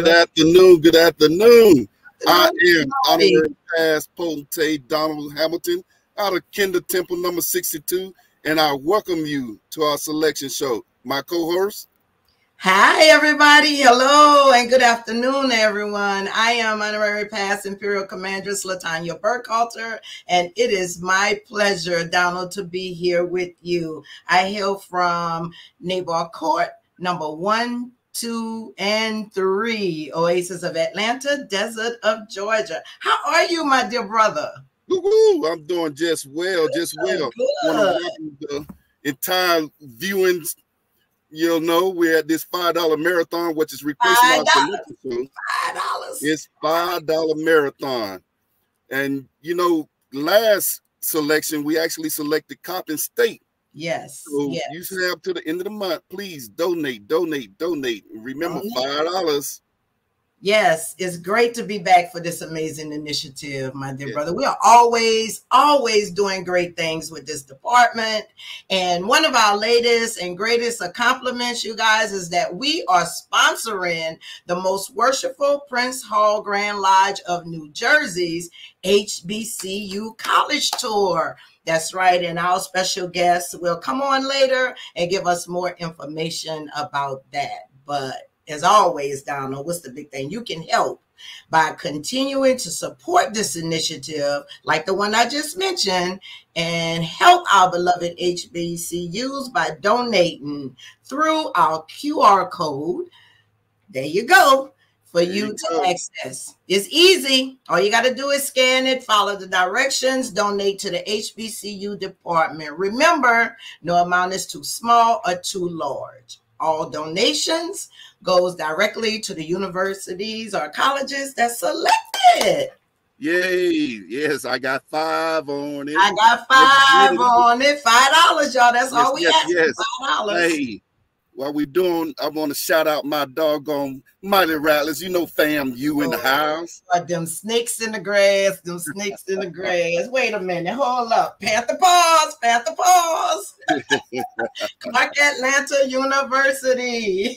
Good afternoon. Good afternoon. I am honorary past potentate Donald Hamilton out of Kinder Temple number 62, and I welcome you to our selection show. My co-host. Hi, everybody. Hello and good afternoon, everyone. I am honorary past Imperial Commandress Latanya Burkhalter, and it is my pleasure, Donald, to be here with you. I hail from Naval Court, number one, two, and three. Oasis of Atlanta, Desert of Georgia. How are you, my dear brother? Woo-hoo, I'm doing just well, just well. the entire viewing. You'll know we're at this five dollar marathon, which is replacing $5. Five dollars. It's five dollar marathon, and you know, last selection we actually selected Coppin State Yes. So yes. you should have to the end of the month. Please donate, donate, donate. Remember, five dollars. Yes, it's great to be back for this amazing initiative, my dear Yeah. brother. We are always, always doing great things with this department. And one of our latest and greatest accomplishments, you guys, is that we are sponsoring the most worshipful Prince Hall Grand Lodge of New Jersey's HBCU College Tour. That's right. And our special guest will come on later and give us more information about that. But as always, Donald, what's the big thing? You can help by continuing to support this initiative, like the one I just mentioned, and help our beloved HBCUs by donating through our QR code. There you go. For you you to access. It's easy. All you got to do is scan it, follow the directions, donate to the HBCU department. Remember, no amount is too small or too large. All donations goes directly to the universities or colleges that selected. Yay! Yes, I got five on it. I got five on it, five dollars, y'all. That's all we yes, ask. yes. Five dollars. Hey, while we doing, I want to shout out my doggone mighty rattlers. You know, fam, you in the Oh. house. But them snakes in the grass, them snakes in the grass. Wait a minute, hold up. Panther pause, Panther pause. Clark Atlanta University.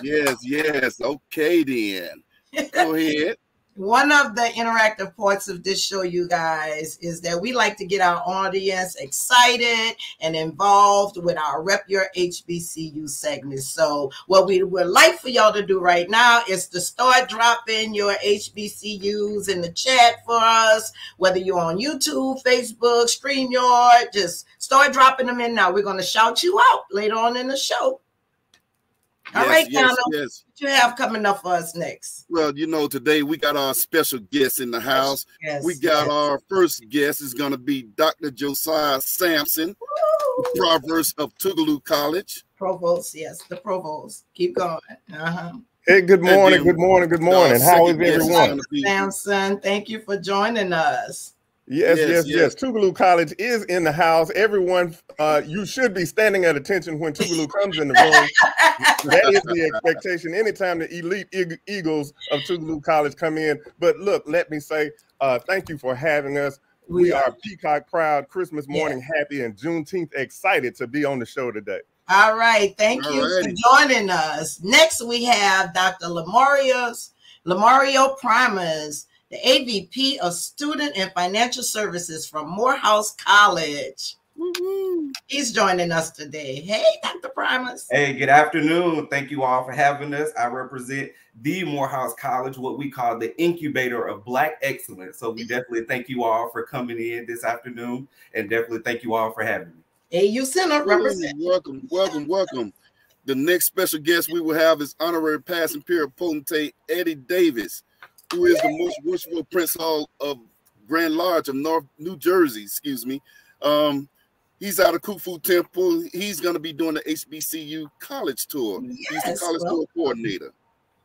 Yes, yes. Okay, then. Go ahead. One of the interactive parts of this show, you guys, is that we like to get our audience excited and involved with our Rep Your HBCU segment. So, what we would like for y'all to do right now is to start dropping your HBCUs in the chat for us, whether you're on YouTube, Facebook, StreamYard, just start dropping them in now. We're going to shout you out later on in the show. All yes, right, yes, Donald. yes. What you have coming up for us next? Well, you know, today we got our special guest in the house. Yes, We got yes. our first guest is going to be Dr. Josiah Sampson, Provost of Tougaloo College. Provost, yes, the provost. Keep going. Uh-huh. Hey, good morning, good morning, good Our morning. How is second guest everyone? gonna Sampson, thank you for joining us. Yes, Yes, yes, yes. yes. Tougaloo College is in the house. Everyone, uh, you should be standing at attention when Tougaloo comes in the room. that is the expectation anytime the elite Eag- Eagles of Tougaloo College come in. But look, let me say uh, thank you for having us. We are Peacock proud, Christmas morning happy, and Juneteenth excited to be on the show today. All right. Thank you Alrighty. for joining us. Next, we have Dr. Lamarios, Lamario Primus, the AVP of Student and Financial Services from Morehouse College. Woo-hoo. He's joining us today. Hey, Dr. Primus. Hey, good afternoon. Thank you all for having us. I represent the Morehouse College, what we call the incubator of Black excellence. So we definitely thank you all for coming in this afternoon, and definitely thank you all for having me. AU Center represent. Welcome, welcome, welcome. The next special guest we will have is honorary past imperial potentate Eddie Davis, who is the most worshipful Prince Hall of Grand Lodge of North New Jersey. Excuse me. Um, he's out of Khufu Temple. He's going to be doing the HBCU college tour. he's the Yes, college well- tour coordinator.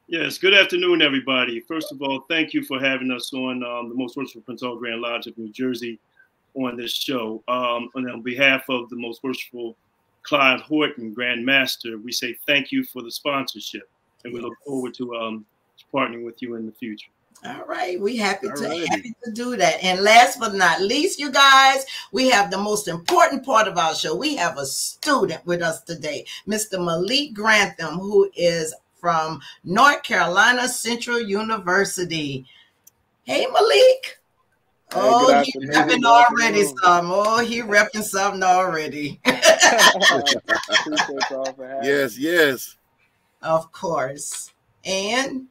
Yes, good afternoon, everybody. First of all, thank you for having us on um, the Most Worshipful Prince Hall Grand Lodge of New Jersey on this show. Um, and on behalf of the Most Worshipful Clyde Horton, Grand Master, we say thank you for the sponsorship. And we look forward to um, partnering with you in the future. All right, we happy to Alrighty. happy to do that. And last but not least, you guys, we have the most important part of our show. We have a student with us today, Mr. Malik Grantham, who is from North Carolina Central University. Hey, Malik. Oh, he repping already some. Oh, he repping something already. yes, yes. Of course. And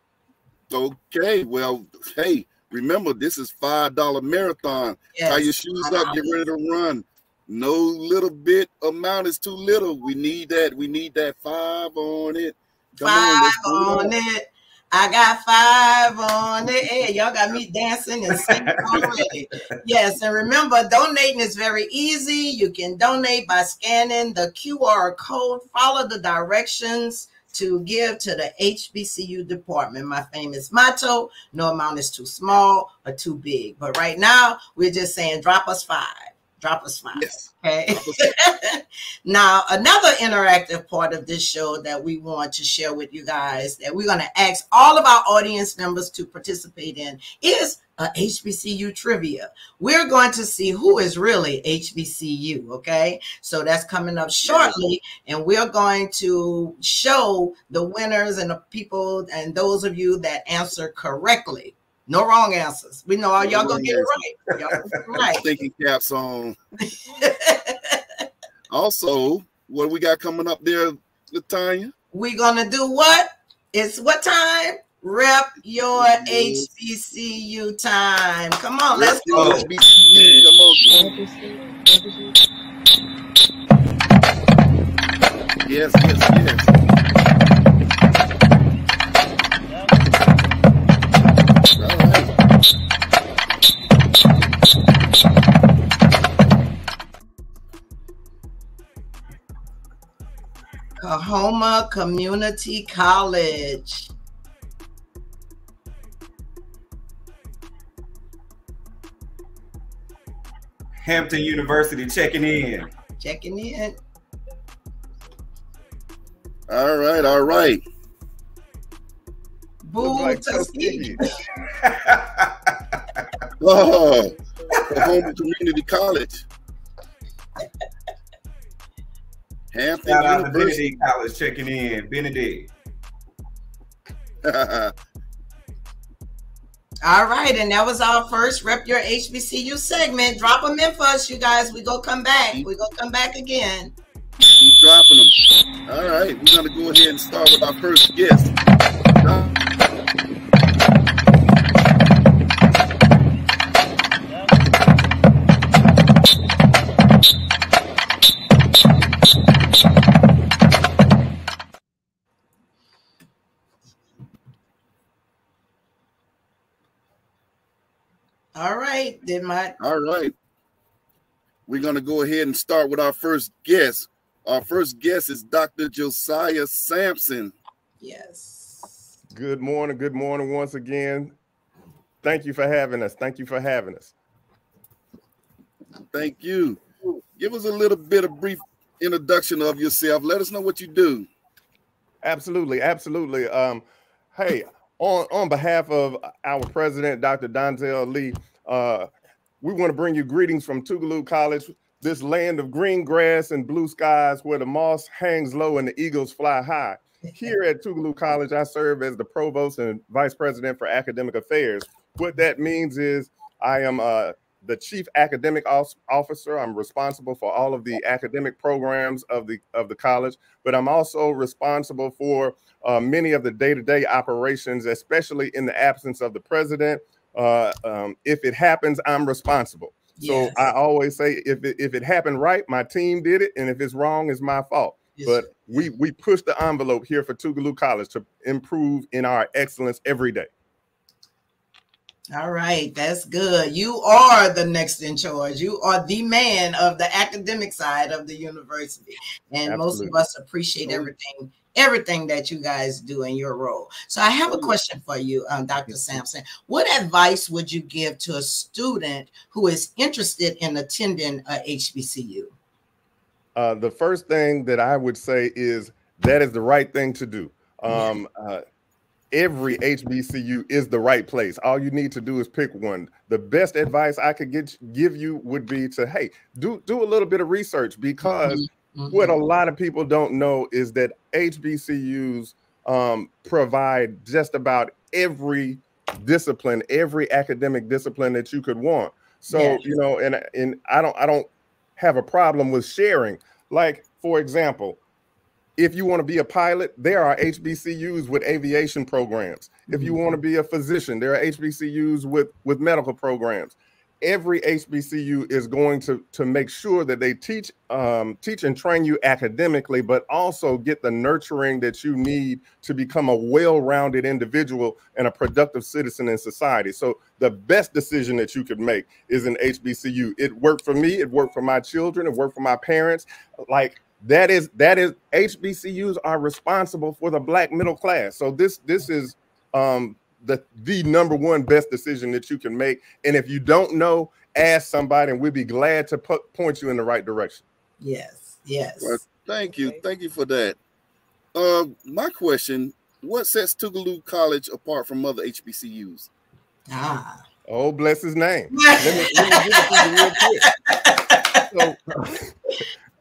okay, well, hey, remember this is five dollar marathon. Yes, Tie your shoes up, get ready to run. No little bit amount is too little. We need that. We need that five on it. Come five on, on it. I got five on it. air. Y'all got me dancing and singing already. yes, and remember, donating is very easy. You can donate by scanning the QR code, follow the directions to give to the HBCU department. My famous motto no amount is too small or too big. But right now, we're just saying drop us five. Drop a smile. Yes. Okay. now, another interactive part of this show that we want to share with you guys that we're going to ask all of our audience members to participate in is a HBCU trivia. We're going to see who is really HBCU. Okay. So that's coming up shortly. And we're going to show the winners and the people and those of you that answer correctly. No wrong answers. We know all y'all gonna get it right. Y'all right. Thinking caps on. also, what we got coming up there, Latanya? We're gonna do what? It's what time? Rep your HBCU time. Come on, let's go. HBCU. Come on. Yes, yes, yes. Coahoma Community College. Hampton University checking in. Checking in. All right, all right. Boo like Tuskegee. oh, Coahoma Community College. Hampton Shout out to Benedict College checking in. Benedict. All right, and that was our first rep your HBCU segment. Drop them in for us, you guys. We go come back. We go come back again. Keep dropping them. All right, we're gonna go ahead and start with our first guest. All right, did my all right. We're gonna go ahead and start with our first guest. Our first guest is Dr. Josiah Sampson. Yes. Good morning. Good morning once again. Thank you for having us. Thank you for having us. Thank you. Give us a little bit of brief introduction of yourself. Let us know what you do. Absolutely, absolutely. Um, hey, on on behalf of our president, Dr. Donzell Lee, uh, we want to bring you greetings from Tougaloo College, this land of green grass and blue skies where the moss hangs low and the eagles fly high. Here at Tougaloo College, I serve as the provost and vice president for academic affairs. What that means is I am uh, the chief academic officer. I'm responsible for all of the academic programs of the of the college, but I'm also responsible for uh, many of the day-to-day operations, especially in the absence of the president uh, um, if it happens, I'm responsible. Yes. So I always say, if it, if it happened right, my team did it, and if it's wrong, it's my fault. Yes. But we we push the envelope here for Tougaloo College to improve in our excellence every day. All right, that's good. You are the next in charge. You are the man of the academic side of the university, and Absolutely. most of us appreciate everything everything that you guys do in your role. So I have a question for you, um, Dr. Sampson. What advice would you give to a student who is interested in attending a HBCU? Uh, the first thing that I would say is that is the right thing to do. Um, uh, every HBCU is the right place. All you need to do is pick one. The best advice I could get give you would be to hey, do do a little bit of research because mm -hmm. Mm-hmm. What a lot of people don't know is that HBCUs um, provide just about every discipline, every academic discipline that you could want. So yes. you know, and and I don't I don't have a problem with sharing. Like for example, if you want to be a pilot, there are HBCUs with aviation programs. If you want to be a physician, there are HBCUs with with medical programs every HBCU is going to to make sure that they teach um, teach and train you academically, but also get the nurturing that you need to become a well-rounded individual and a productive citizen in society. So the best decision that you could make is an HBCU. It worked for me. It worked for my children. It worked for my parents. Like that is that is HBCUs are responsible for the black middle class. So this this is um, the the number one best decision that you can make. And if you don't know, ask somebody, and we'd be glad to put, point you in the right direction. Yes, yes. Well, thank you, thank you for that. Uh, my question: What sets Tougaloo College apart from other HBCUs? Ah. Oh, bless his name. let me, let me give it to you real quick. So,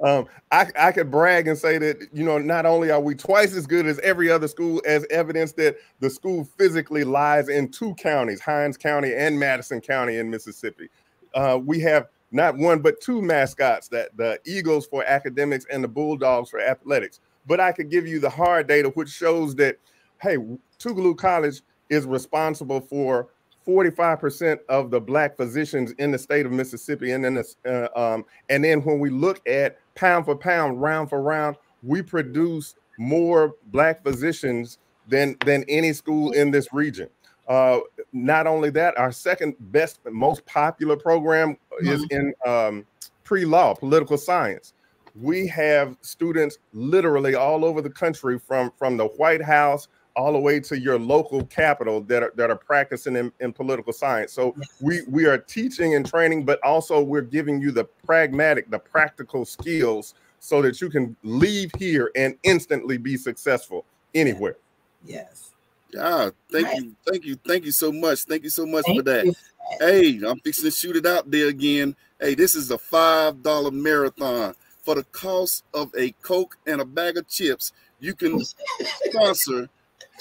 um, I, I could brag and say that, you know, not only are we twice as good as every other school, as evidence that the school physically lies in two counties, Hinds County and Madison County in Mississippi. Uh, we have not one, but two mascots that the Eagles for academics and the Bulldogs for athletics. But I could give you the hard data, which shows that, hey, Tougaloo College is responsible for 45% of the black physicians in the state of Mississippi. And then, uh, um, and then when we look at pound for pound, round for round, we produce more black physicians than, than any school in this region. Uh, not only that, our second best, most popular program is mm-hmm. in um, pre-law, political science. We have students literally all over the country from, from the White House all the way to your local capital that are, that are practicing in, in political science. So we we are teaching and training, but also we're giving you the pragmatic, the practical skills so that you can leave here and instantly be successful anywhere. Yes. Yeah, thank right. you, thank you, thank you so much. Thank you so much thank for that. You. Hey, I'm fixing to shoot it out there again. Hey, this is a five dollar marathon for the cost of a Coke and a bag of chips. You can sponsor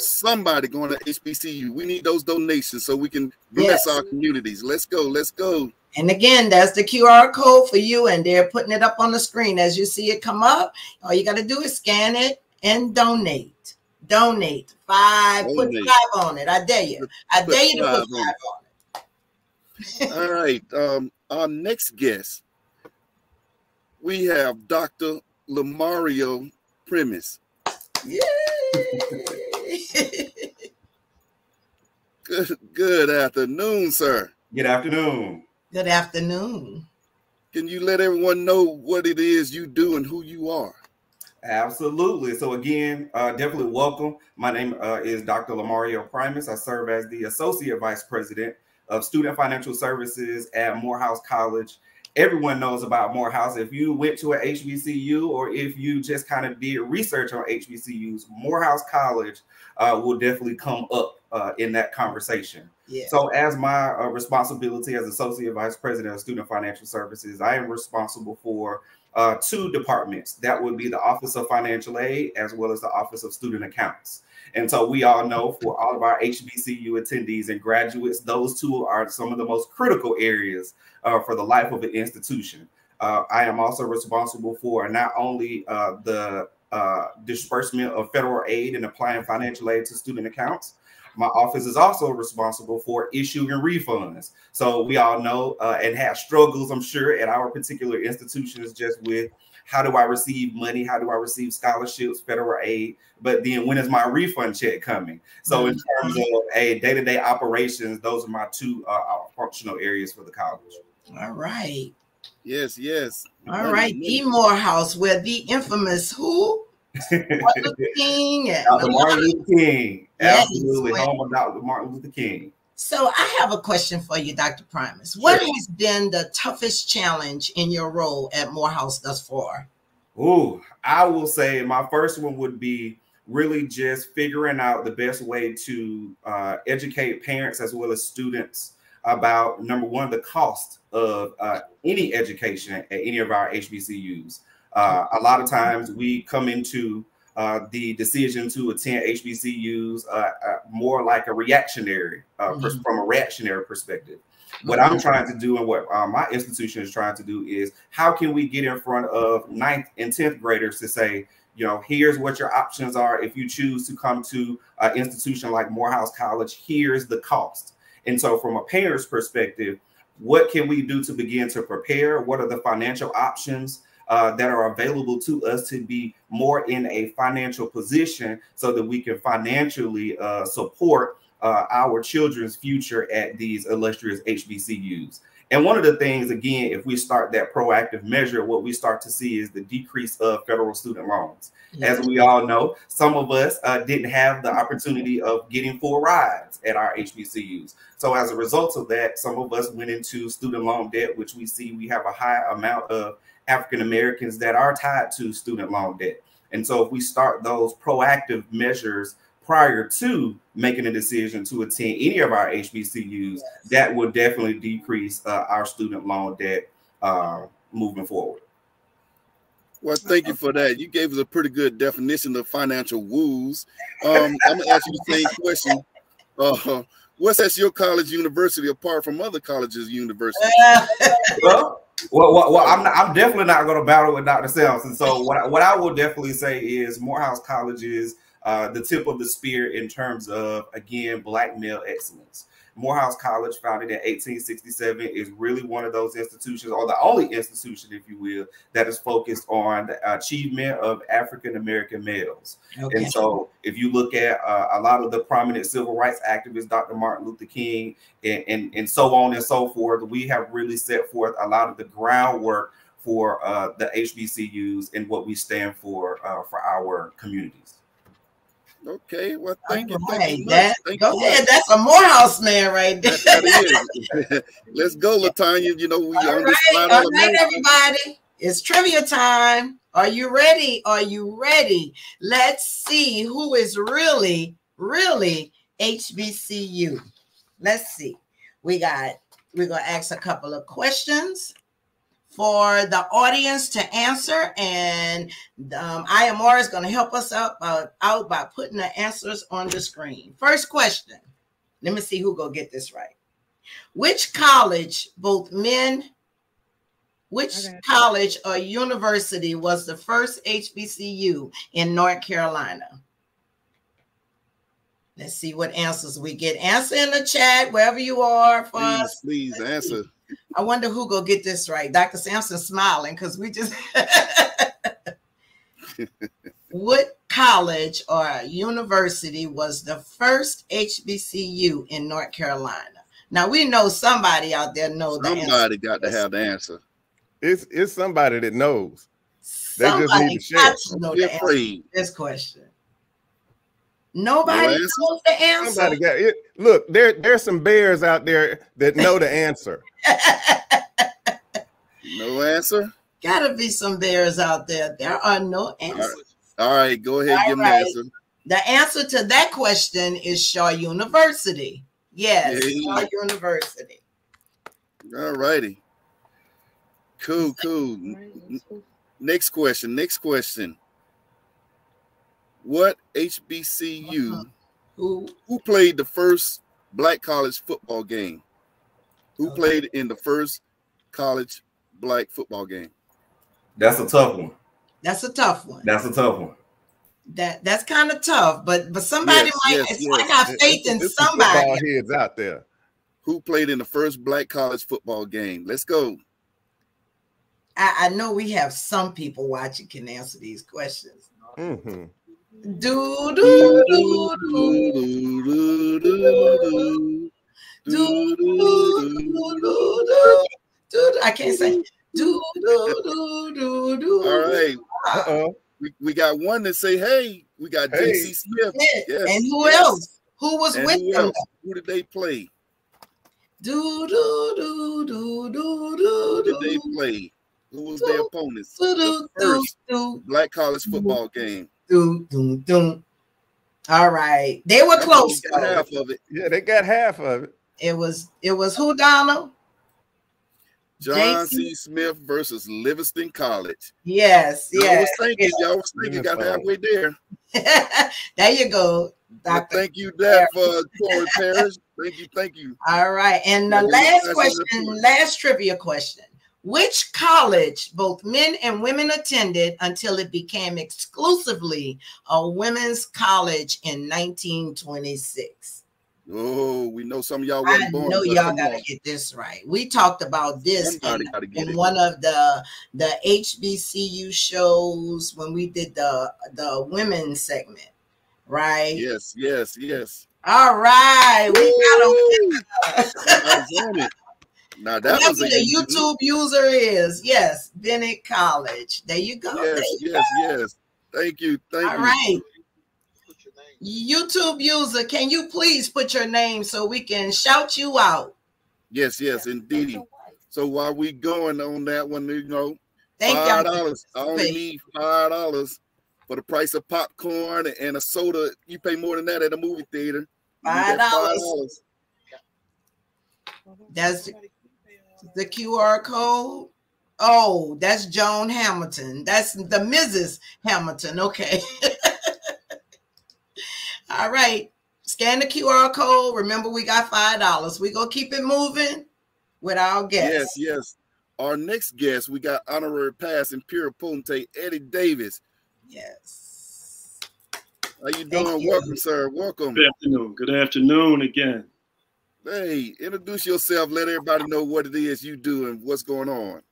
somebody going to HBCU. We need those donations so we can bless yes. our communities. Let's go. Let's go. And again, that's the QR code for you, and they're putting it up on the screen as you see it come up. All you got to do is scan it and donate. Donate five. Donate. Put five on it. I dare you. I dare you to put five on it. All right. Um, our next guest, we have Dr. Lamario Primus. Yeah. good, good afternoon, sir. Good afternoon. Good afternoon. Can you let everyone know what it is you do and who you are? Absolutely. So again, uh, definitely welcome. My name uh, is Dr. Lamario Primus. I serve as the Associate Vice President of Student Financial Services at Morehouse College everyone knows about Morehouse. If you went to an HBCU or if you just kind of did research on HBCUs, Morehouse College uh, will definitely come up uh, in that conversation. Yeah. So, as my uh, responsibility as Associate Vice President of Student Financial Services, I am responsible for uh, two departments. That would be the Office of Financial Aid as well as the Office of Student Accounts. And so we all know for all of our HBCU attendees and graduates, those two are some of the most critical areas uh, for the life of an institution. Uh, I am also responsible for not only uh, the uh, disbursement of federal aid and applying financial aid to student accounts, my office is also responsible for issuing refunds. So we all know uh, and have struggles, I'm sure, at our particular institutions just with how do I receive money? How do I receive scholarships, federal aid? But then when is my refund check coming? So in mm-hmm. terms of a day-to-day operations, those are my two uh, uh, functional areas for the college. All right. Yes, yes. All money, right, money. the Morehouse, where the infamous who? Martin Luther King. Dr. Martin Luther King. Absolutely. Yes, Home of Dr. Martin Luther King. So I have a question for you, Dr. Primus. What sure. has been the toughest challenge in your role at Morehouse thus far? Oh, I will say my first one would be really just figuring out the best way to uh, educate parents as well as students about number one, the cost of uh, any education at any of our HBCUs. Uh, a lot of times we come into uh, the decision to attend HBCUs uh, uh, more like a reactionary, uh, mm-hmm. from a reactionary perspective. What I'm mm-hmm. trying to do and what uh, my institution is trying to do is how can we get in front of ninth and 10th graders to say, you know, here's what your options are if you choose to come to an institution like Morehouse College, here's the cost. And so, from a parent's perspective, what can we do to begin to prepare? What are the financial options uh, that are available to us to be more in a financial position so that we can financially uh, support uh, our children's future at these illustrious HBCUs. And one of the things, again, if we start that proactive measure, what we start to see is the decrease of federal student loans. As we all know, some of us uh, didn't have the opportunity of getting full rides at our HBCUs. So as a result of that, some of us went into student loan debt, which we see we have a high amount of African Americans that are tied to student loan debt. And so if we start those proactive measures prior to making a decision to attend any of our HBCUs, yes. that will definitely decrease uh, our student loan debt uh, moving forward. Well, thank you for that. You gave us a pretty good definition of financial woes. Um, I'm gonna ask you the same question. Uh, what sets your college university apart from other colleges universities? well, well, well, well, I'm, not, I'm definitely not going to battle with Dr. Sampson. So what what I will definitely say is Morehouse College is uh, the tip of the spear in terms of, again, black male excellence. Morehouse College, founded in 1867, is really one of those institutions, or the only institution, if you will, that is focused on the achievement of African American males. Okay. And so, if you look at uh, a lot of the prominent civil rights activists, Dr. Martin Luther King, and, and, and so on and so forth, we have really set forth a lot of the groundwork for uh, the HBCUs and what we stand for uh, for our communities. Okay, well, thank you. Thank you that, thank go you ahead. That's a Morehouse man right there. That, Let's go, Latanya. You know, we all on right, all right, everybody. It's trivia time. Are you ready? Are you ready? Let's see who is really, really HBCU. Let's see. We got, we're going to ask a couple of questions for the audience to answer. And um, IMR is going to help us out, uh, out by putting the answers on the screen. First question. Let me see who go get this right. Which college, both men, which okay. college or university was the first HBCU in North Carolina? Let's see what answers we get. Answer in the chat wherever you are for please, us. Please answer. I wonder who go get this right. Dr. Sampson smiling because we just what college or university was the first HBCU in North Carolina? Now we know somebody out there knows somebody the Somebody got to have the answer. It's it's somebody that knows. Somebody they just need to share. To know the answer this question. Nobody knows the answer. Somebody got it. Look, there there's some bears out there that know the answer. no answer. Gotta be some bears out there. There are no answers. All right, All right go ahead, All give right. the answer. The answer to that question is Shaw University. Yes, yeah. Shaw University. All righty. Cool, cool. Next question. Next question. What HBCU uh-huh. who who played the first black college football game? Who okay. played in the first college black football game? That's a tough one. That's a tough one. That's a tough one. That that's kind of tough, but but somebody yes, might. Yes, yes. I got faith in somebody. Heads out there. Who played in the first black college football game? Let's go. I, I know we have some people watching can answer these questions. Mm-hmm. Do do do do do do do do do do I can't say do do do do do. All right. Uh-oh. We, we got one that say, hey, we got hey. JC Smith. Yes. And who yes. else? Who was and with who them? Else? Who did they play? Do do do do do do. Who did they play? Who was their opponents? The first black college football game. Do do do. All right, they were close. Half of it. Yeah, they got half of it. It was it was who Donald? John C. Smith versus Livingstone College. Yes, yes. Y'all was thinking, y'all was thinking, got halfway there. there you go, Doctor. Thank you, Dad, for uh, Corey Parrish. Thank you, thank you. All right, and the last question, last trivia question: Which college both men and women attended until it became exclusively a women's college in 1926? Oh, we know some of y'all were I know y'all gotta get this right. We talked about this in, in one of the the HBCU shows when we did the the women's segment, right? Yes, yes, yes. All right, we got a Now that was the YouTube user is yes, Bennett College. There you go. Yes, you yes, go. yes. Thank you. Thank All you. All right. YouTube user, can you please put your name so we can shout you out? Yes, yes, indeed. So while we going on that one, you know, Thank five dollars. I only need five dollars for the price of popcorn and a soda. You pay more than that at a movie theater. Five dollars. That's the QR code. Oh, that's Joan Hamilton. That's the Mrs. Hamilton. Okay. All right. Scan the QR code. Remember, we got five dollars. We gonna keep it moving with our guests. Yes, yes. Our next guest, we got honorary pass Imperial Potentate Eddie Davis. Yes. How you doing? You. Welcome, sir. Welcome. Good afternoon. Good afternoon again. Hey, introduce yourself. Let everybody know what it is you do and what's going on.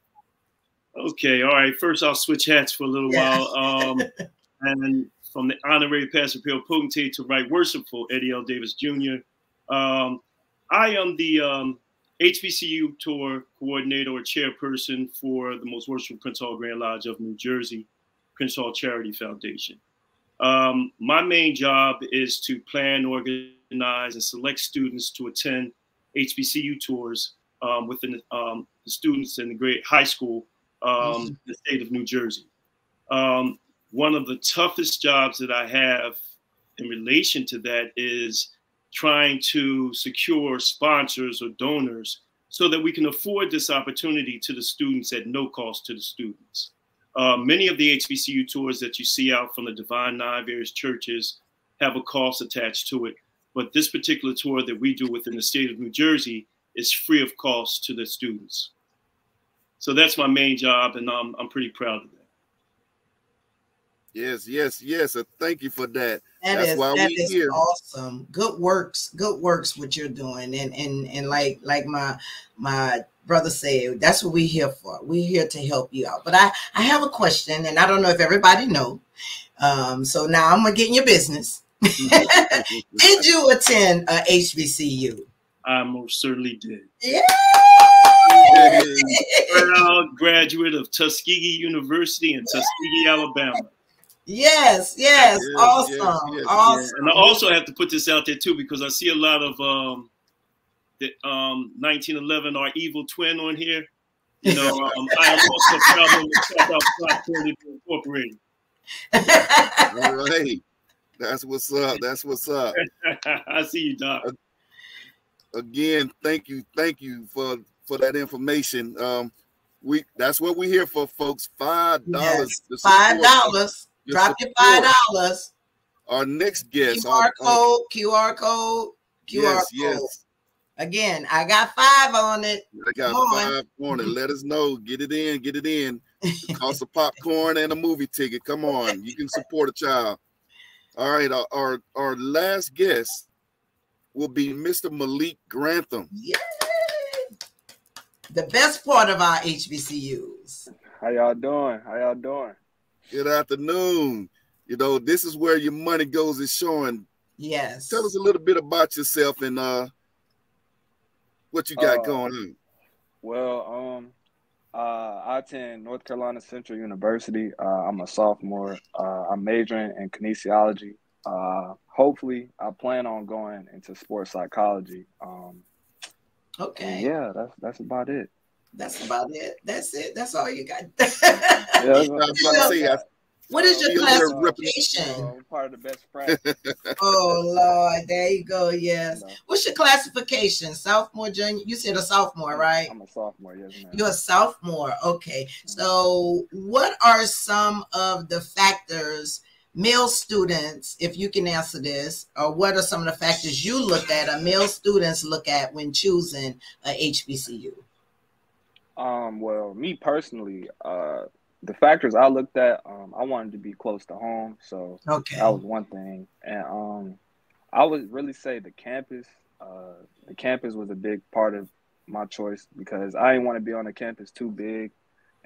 Okay. All right. First, I'll switch hats for a little yeah. while. Um, and from the honorary pastor Imperial Potentate to Right Worshipful Eddie L. Davis Jr. Um, I am the um, HBCU tour coordinator or chairperson for the Most Worshipful Prince Hall Grand Lodge of New Jersey, Prince Hall Charity Foundation. Um, my main job is to plan, organize, and select students to attend HBCU tours um, within um, the students in the great high school um, in the state of New Jersey. Um, one of the toughest jobs that I have in relation to that is trying to secure sponsors or donors so that we can afford this opportunity to the students at no cost to the students. Uh, many of the HBCU tours that you see out from the Divine Nine, various churches, have a cost attached to it. But this particular tour that we do within the state of New Jersey is free of cost to the students. So that's my main job, and I'm, I'm pretty proud of that. Yes, yes, yes. Thank you for that. That That's is, why that we is here. awesome. Good works, good works. What you're doing, and and and like like my my brother said, that's what we're here for. We're here to help you out. But I I have a question, and I don't know if everybody know. Um, so now I'm gonna get in your business. did you attend a HBCU? I most certainly did. Yeah. Proud graduate of Tuskegee University in Tuskegee, Alabama. Yes, yes, yes awesome, yes, yes, awesome. And I also have to put this out there too because I see a lot of um, the um 1911 our evil twin on here. You know, um, I am also proud of check out Platform Incorporated. All right, that's what's up. That's what's up. I see you, Doc. Again, thank you, thank you for for that information. Um, we that's what we're here for, folks. Five dollars. Yes, five dollars Drop your five dollars. Our next guest. QR our, code, QR code, QR yes, code. Yes. Again, I got five on it. I got Come five on. it. Let us know. Get it in. Get it in. The cost of popcorn and a movie ticket. Come on. You can support a child. All right. Our, our, our last guest will be Mr. Malik Grantham. Yay! The best part of our HBCUs. How y'all doing? How y'all doing? Good afternoon. You know, this is where your money goes is showing. Yes. Tell us a little bit about yourself and uh what you got uh, going on. Well, um uh, I attend North Carolina Central University. Uh, I'm a sophomore. Uh, I'm majoring in kinesiology. Uh, hopefully, I plan on going into sports psychology. Um, okay. Yeah, that's that's about it. That's about it. That's it. That's all you got. yeah, I was about to say, I, What is your You're there repping- classification? So I'm part of the best practice. Oh Lord, there you go. Yes. No, What's your classification? Sophomore, junior? You said a sophomore, right? I'm a sophomore, yes, ma'am. You're a sophomore. Okay. So, what are some of the factors, male students, if you can answer this, or what are some of the factors you look at, or male students look at when choosing a HBCU? Um, well, me personally, uh, the factors I looked at, um, I wanted to be close to home, so Okay. that was one thing. And um, I would really say the campus. Uh, the campus was a big part of my choice because I didn't want to be on a campus too big,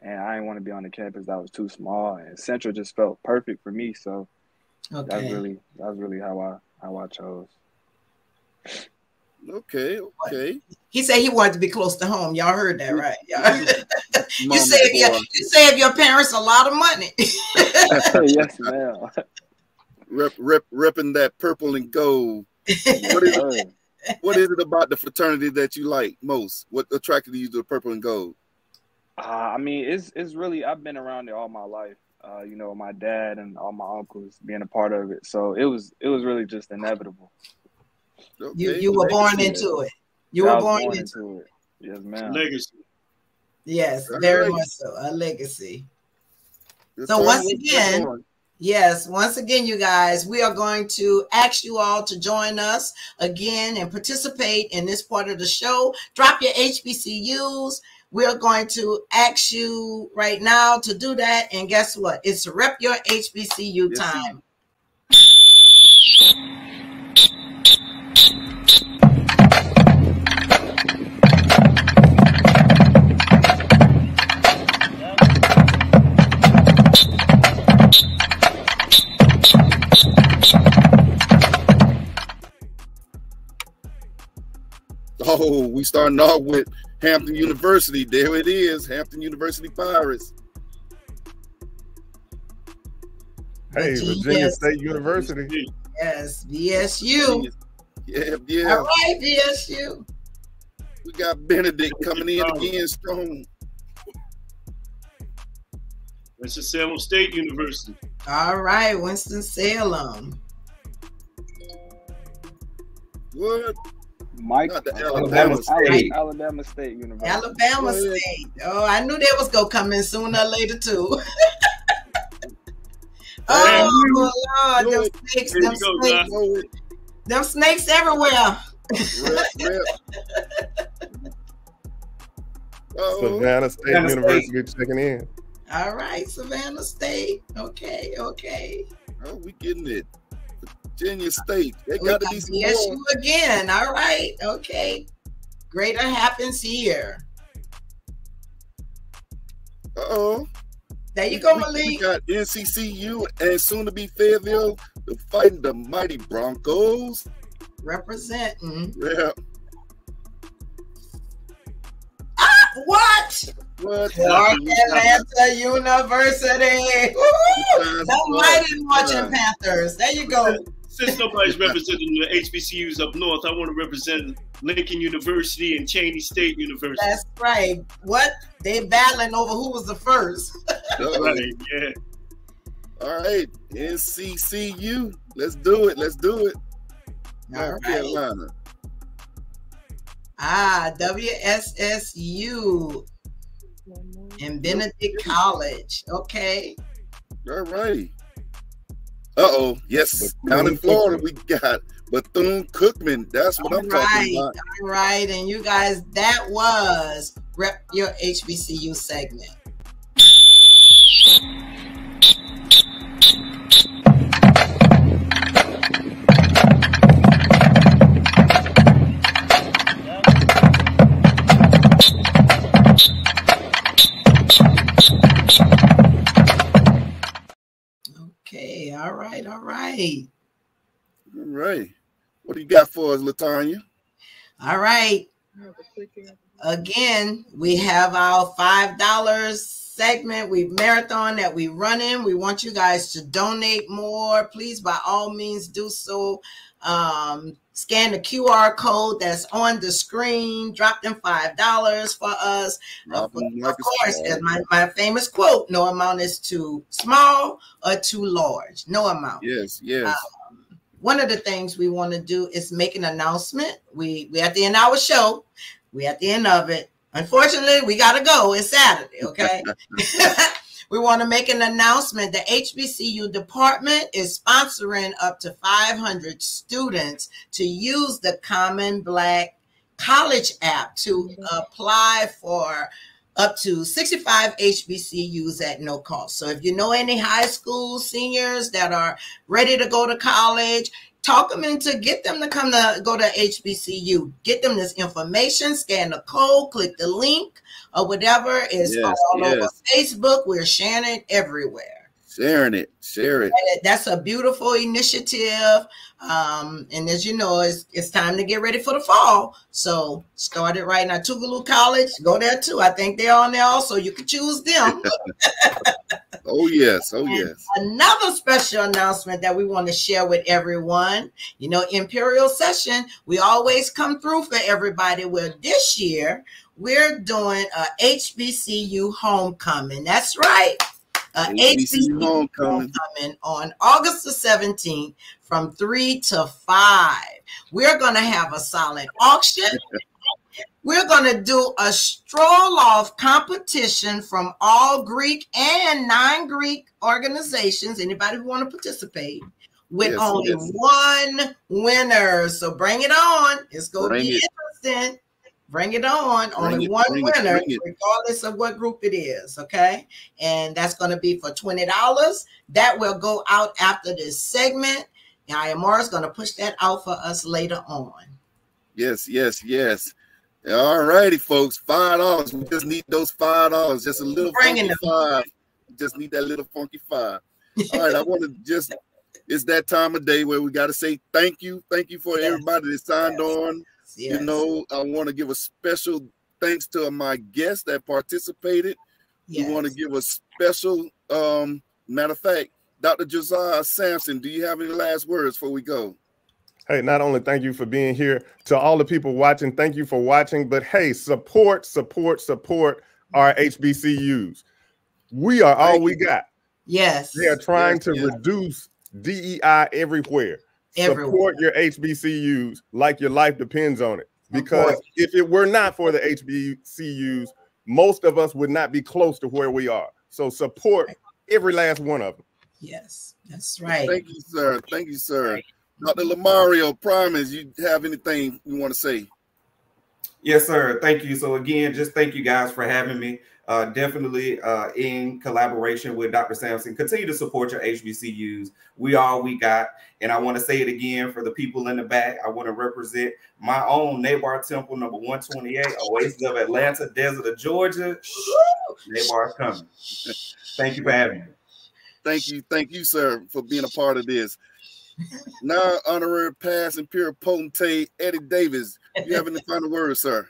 and I didn't want to be on a campus that was too small. And Central just felt perfect for me, so that's really that's really how I how I chose. Okay, okay. He said he wanted to be close to home. Y'all heard that, right? Y'all- you Mama save your you save your parents a lot of money. yes, ma'am. Rep, rep, repping that purple and gold. What is, Sir. what is it about the fraternity that you like most? What attracted you to the purple and gold? Uh, I mean, it's it's really I've been around it all my life. Uh, you know, my dad and all my uncles being a part of it, so it was it was really just inevitable. Okay, you you were born into it. You were born, born into into it. Yes, ma'am. Legacy. yes, All very right. much so. A legacy. Good So once again, time. Yes, once again, you guys, we are going to ask you all to join us again and participate in this part of the show. Drop your HBCUs. We're going to ask you right now to do that. And guess what? It's rep your HBCU Yes, time. Oh, we starting off with Hampton University. There it is, Hampton University Pirates. Hey, Virginia Virginia State. State University. Yes, VSU. Yeah, All yeah. right, VSU. We got Benedict coming in again strong. That's the Salem State University. All right, Winston-Salem. What? Mike, Not the Alabama, Alabama State. State. Alabama State University. Alabama Go ahead. State. Oh, I knew they was gonna come in sooner or later too. oh Lord, them snakes, them snakes, Go them snakes everywhere. rep, rep. Uh-oh. Savannah State Savannah University checking in. All right, Savannah State. Okay, okay. Oh, we getting it. Virginia State. They got to be more. again. All right, okay. Greater happens here. Uh-oh. There you go, We- We Malik. got NCCU and soon to be Fayetteville fighting the mighty Broncos. Representing. Yeah. Ah, what? What? Clark Atlanta University. Woo! The mighty Marching Panthers. There you go. Since nobody's representing the HBCUs up north, I want to represent Lincoln University and Cheyney State University. That's right. What? They battling over who was the first. Right, yeah. All right. NCCU. Let's do it. Let's do it. All North right. Carolina. Ah, WSSU and Benedict College. Okay. All right. Uh-oh. Yes. Down in Florida, we got Bethune Cookman. That's what I'm All right. talking about. All right. And you guys, that was Rep Your HBCU segment. Right. All right. All right. What do you got for us, Latanya? All right. Again, we have our five dollars segment, we marathon that we run in. We want you guys to donate more. Please, by all means, do so. Um, scan the QR code that's on the screen. Drop them five dollars for us. Of, of course, as my, my famous quote: "No amount is too small or too large. No amount." Yes, yes. Um, one of the things we want to do is make an announcement. We we at the end of our show. We at the end of it. Unfortunately, we gotta go. It's Saturday. Okay. we want to make an announcement. The HBCU department is sponsoring up to 500 students to use the Common Black College app to mm-hmm. apply for up to 65 HBCUs at no cost. So if you know any high school seniors that are ready to go to college, talk them into get them to come to go to HBCU, get them this information, scan the code, click the link or whatever is Yes, all yes. over Facebook. We're sharing it everywhere. Sharing it, share it. And That's a beautiful initiative. Um, and as you know, it's, it's time to get ready for the fall. So start it right now. Tougaloo College, go there too. I think they're on there also. You can choose them. Oh yes, oh And yes. Another special announcement that we want to share with everyone. You know, Imperial Session, we always come through for everybody. Well, this year we're doing a HBCU homecoming. That's right. A HBCU homecoming. homecoming on August the 17th from 3 to 5. We're going to have a silent auction. We're going to do a stroll off competition from all Greek and non Greek organizations. Anybody who want to participate with Yes, only yes. one winner. So bring it on. It's going to be it. interesting. Bring it on. only it, one winner, it. regardless of what group it is. Okay. And that's going to be for $20. That will go out after this segment. And IMR is going to push that out for us later on. Yes, yes, yes. All righty, folks. Five dollars. We just need those five dollars. Just a little Bringing funky five. Just need that little funky five. All right. I want to just. It's that time of day where we got to say thank you, thank you for Yes, everybody that signed yes, on. Yes. You know, I want to give a special thanks to my guests that participated. yes. We want to give a special um matter of fact, Dr. Josiah Sampson. Do you have any last words before we go? Hey, not only thank you for being here, to all the people watching, thank you for watching, but hey, support, support, support our HBCUs. We are all we got. yes. They are trying Yes, to yes. reduce DEI everywhere. Everywhere. Support your HBCUs like your life depends on it. Because if it were not for the HBCUs, most of us would not be close to where we are. So support every last one of them. Yes. That's right. Thank you, sir. Thank you, sir. Dr. Lamario, promise you have anything you want to say? Yes, sir. Thank you. So again, just thank you guys for having me. Uh, definitely uh, in collaboration with Dr. Sampson. Continue to support your HBCUs. We all we got. And I want to say it again for the people in the back. I want to represent my own Nabar Temple number 128, Oasis of Atlanta, Desert of Georgia. Nabar's coming. Thank you for having me. Thank you, thank you, sir, for being a part of this. Now, honorary past imperial potentate Eddie Davis. You have any final words, sir?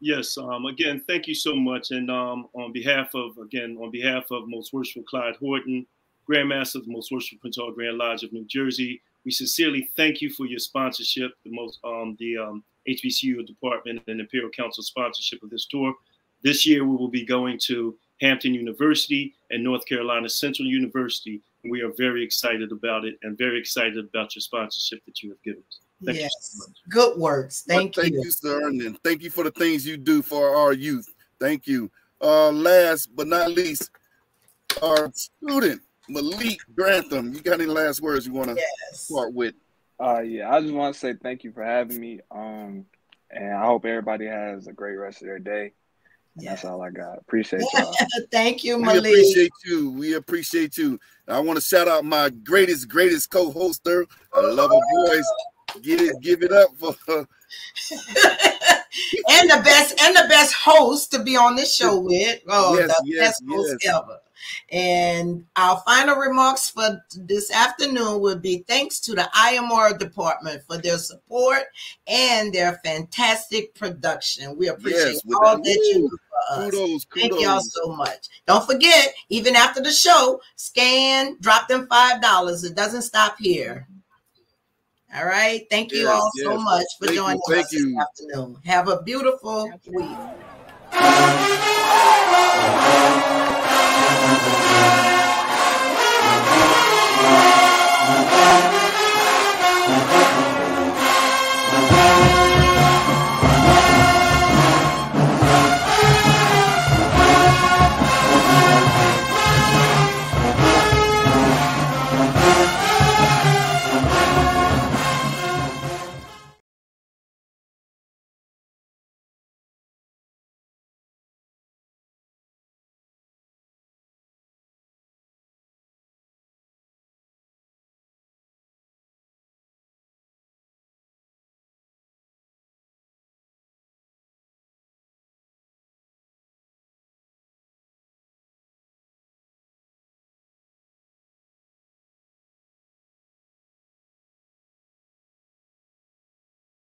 Yes. Um, again, thank you so much. And um, on behalf of, again, on behalf of Most Worshipful Clyde Horton, Grand Master of the Most Worshipful Prince Hall Grand Lodge of New Jersey, we sincerely thank you for your sponsorship, the most, um, the um, HBCU department and Imperial Council sponsorship of this tour. This year, we will be going to Hampton University and North Carolina Central University. And we are very excited about it and very excited about your sponsorship that you have given us. Thank yes. so. Good words. Thank, thank you. Thank you, sir, and and thank you for the things you do for our youth. Thank you. Uh, last but not least, our student Malik Grantham. You got any last words you want to Yes. start with? Uh, yeah, I just want to say thank you for having me. Um, and I hope everybody has a great rest of their day. And that's all I got. Appreciate y'all. Thank you, Malik. We appreciate you. We appreciate you. I want to shout out my greatest, greatest co-hoster. I love her voice. Get it, give it up for her. and the best and the best host to be on this show with. Oh, Yes, the yes, best host yes. ever. And our final remarks for this afternoon would be thanks to the IMR department for their support and their fantastic production. We appreciate yes, all that, that you do for us. Kudos, kudos. Thank y'all so much. Don't forget, even after the show, scan, drop them $5. It doesn't stop here. All right. Thank you yes, all yes. so much for thank joining you, us this afternoon. Have a beautiful week.